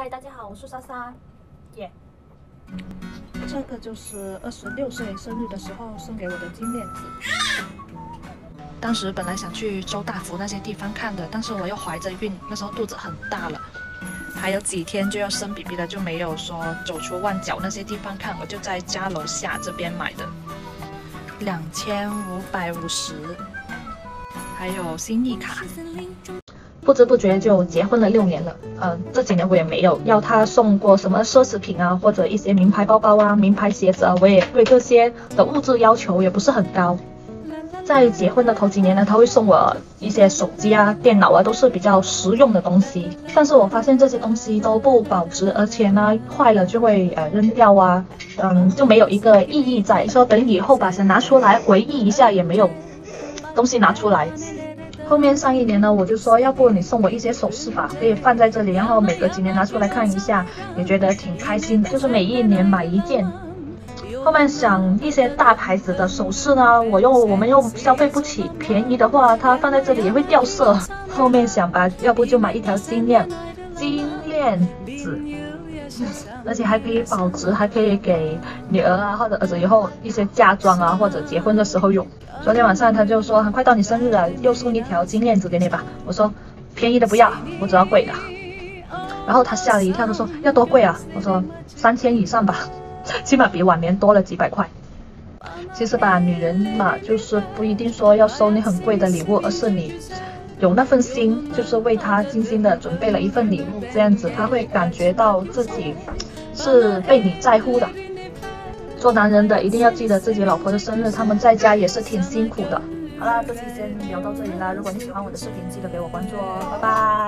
嗨，大家好，我是莎莎，耶。这个就是二十六岁生日的时候送给我的金链子。当时本来想去周大福那些地方看的，但是我又怀着孕，那时候肚子很大了，还有几天就要生 BB 了，就没有说走出旺角那些地方看，我就在家楼下这边买的，两千五百五十，还有心意卡。不知不觉就结婚了六年了，嗯，这几年我也没有要他送过什么奢侈品啊，或者一些名牌包包啊、名牌鞋子啊，我也对这些的物质要求也不是很高。在结婚的头几年呢，他会送我一些手机啊、电脑啊，都是比较实用的东西。但是我发现这些东西都不保值，而且呢，坏了就会呃扔掉啊，嗯，就没有一个意义在。说等以后把它拿出来回忆一下，也没有东西拿出来。后面上一年呢，我就说，要不你送我一些首饰吧，可以放在这里，然后每隔几年拿出来看一下，也觉得挺开心的。就是每一年买一件。后面想一些大牌子的首饰呢，我又我们又消费不起，便宜的话它放在这里也会掉色。后面想吧，要不就买一条金链，金链子，而且还可以保值，还可以给女儿啊或者儿子以后一些嫁妆啊或者结婚的时候用。昨天晚上他就说很快到你生日了，又送一条金链子给你吧。我说便宜的不要，我只要贵的。然后他吓了一跳，他说要多贵啊？我说三千以上吧，起码比往年多了几百块。其实吧，女人嘛，就是不一定说要收你很贵的礼物，而是你有那份心，就是为他精心的准备了一份礼物，这样子他会感觉到自己是被你在乎的。做男人的一定要记得自己老婆的生日，他们在家也是挺辛苦的。好啦，这期先聊到这里啦。如果你喜欢我的视频，记得给我关注哦，拜拜。